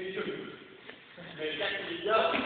les. Mais